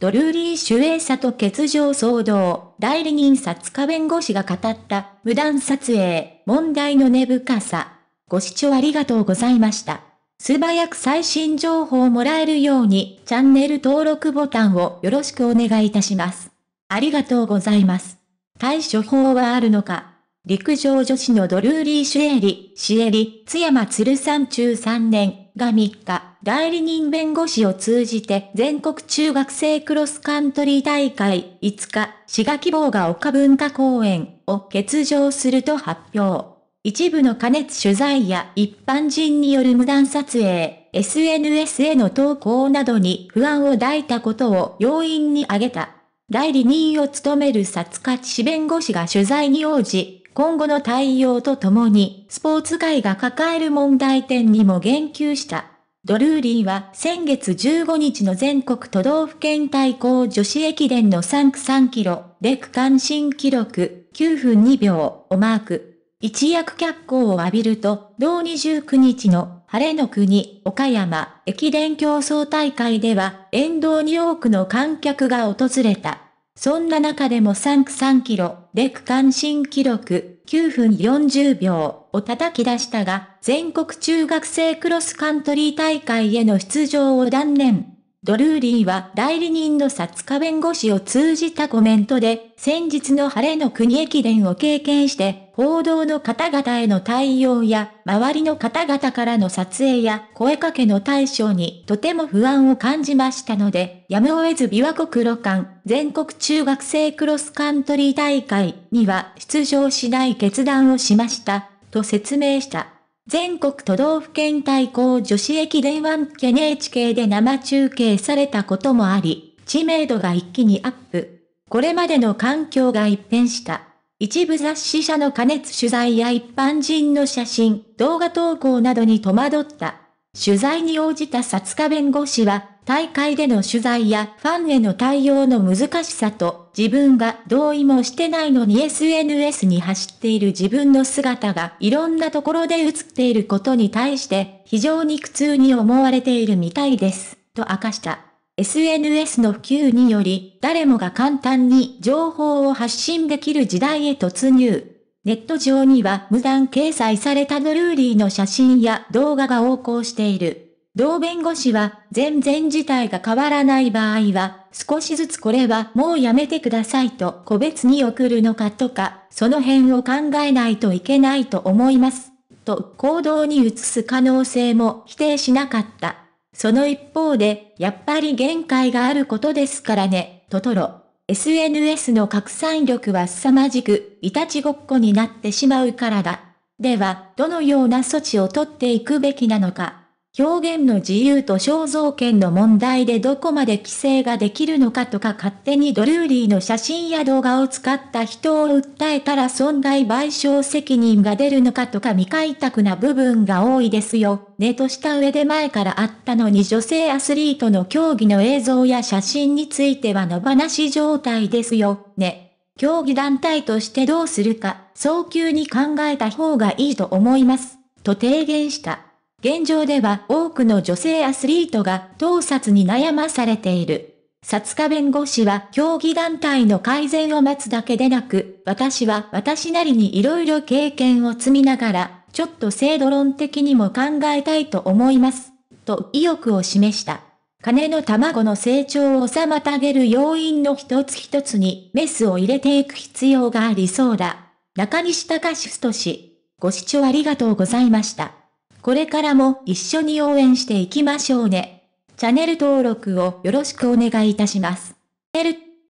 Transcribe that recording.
ドルーリー主演者と欠場騒動、代理人殺家弁護士が語った無断撮影、問題の根深さ。ご視聴ありがとうございました。素早く最新情報をもらえるように、チャンネル登録ボタンをよろしくお願いいたします。ありがとうございます。対処法はあるのか陸上女子のドルーリー・シュエリ、シエリ、津山鶴山中3年が3日、代理人弁護士を通じて全国中学生クロスカントリー大会5日、滋賀希望が丘文化公園を欠場すると発表。一部の加熱取材や一般人による無断撮影、SNS への投稿などに不安を抱いたことを要因に挙げた。代理人を務める薩勝氏弁護士が取材に応じ、今後の対応とともに、スポーツ界が抱える問題点にも言及した。ドルーリーは先月15日の全国都道府県対抗女子駅伝の3区3キロで区間新記録9分2秒をマーク。一躍脚光を浴びると、同29日の晴れの国岡山駅伝競争大会では沿道に多くの観客が訪れた。そんな中でも3区3キロで区間新記録9分40秒を叩き出したが、全国中学生クロスカントリー大会への出場を断念。ドルーリーは代理人の薩塚弁護士を通じたコメントで、先日の晴れの国駅伝を経験して、報道の方々への対応や、周りの方々からの撮影や声かけの対象にとても不安を感じましたので、やむを得ず琵琶湖黒館全国中学生クロスカントリー大会には出場しない決断をしました、と説明した。全国都道府県対抗女子駅伝ワン NHK で生中継されたこともあり、知名度が一気にアップ。これまでの環境が一変した。一部雑誌社の加熱取材や一般人の写真、動画投稿などに戸惑った。取材に応じた薩家弁護士は、大会での取材やファンへの対応の難しさと、自分が同意もしてないのに SNS に走っている自分の姿がいろんなところで映っていることに対して非常に苦痛に思われているみたいです、と明かした。SNS の普及により、誰もが簡単に情報を発信できる時代へ突入。ネット上には無断掲載されたドルーリーの写真や動画が横行している。同弁護士は、全然事態が変わらない場合は、少しずつこれはもうやめてくださいと個別に送るのかとか、その辺を考えないといけないと思います。と行動に移す可能性も否定しなかった。その一方で、やっぱり限界があることですからね、トトロ。SNS の拡散力は凄まじく、いたちごっこになってしまうからだ。では、どのような措置を取っていくべきなのか。表現の自由と肖像権の問題でどこまで規制ができるのかとか勝手にドルーリーの写真や動画を使った人を訴えたら損害賠償責任が出るのかとか未開拓な部分が多いですよ、ねとした上で前からあったのに女性アスリートの競技の映像や写真については野放し状態ですよ、ね。競技団体としてどうするか、早急に考えた方がいいと思います、と提言した。現状では多くの女性アスリートが盗撮に悩まされている。薩家弁護士は競技団体の改善を待つだけでなく、私は私なりに色々経験を積みながら、ちょっと制度論的にも考えたいと思います。と意欲を示した。金の卵の成長を妨げる要因の一つ一つにメスを入れていく必要がありそうだ。中西隆史氏。ご視聴ありがとうございました。これからも一緒に応援していきましょうね。チャンネル登録をよろしくお願いいたします。